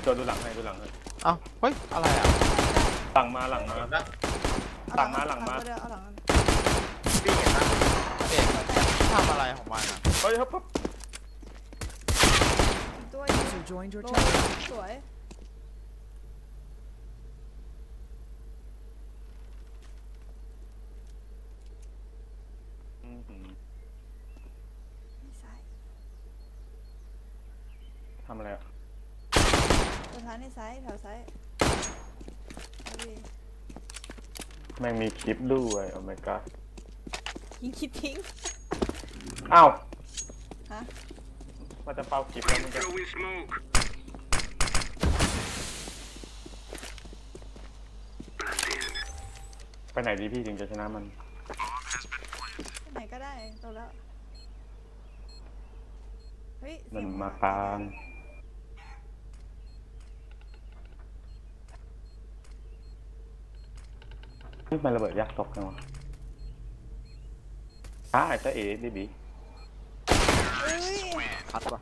สี่ตัวดูหลังให้ดูหลังให้เอ้าเฮ้ย อะไรอะ หลังมาหลังมาเห็นปะหลังมาหลังมา เอเอาหลังมาพี่เห็นปะเอกทำอะไรของมันอะเฮ้ยครับครับอีกตัวอีก User joined your โล channel. สวยอื้อหือนี่ซ้ายทำอะไรอะ ตัวท้ายนี่ซ้ายแถวซ้ายเอาดิแม่งมีคลิปด้วยโอ้ my god ยิงคิดทิ้ง อ้าวฮะว่าจะเป่าคลิปแล้วมันจะ Throwing smoke. ไปไหนดีพี่ถึงจะชนะมันไหนก็ได้โตแล้ว เฮ้ยมันเสียงมาหกลาง นี่มันระเบิดยักษ์ตกจังวะอ้าไอ้เจ้าเอ๋บีบีพัดวะ